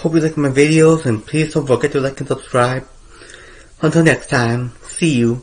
Hope you like my videos and please don't forget to like and subscribe. Until next time, see you.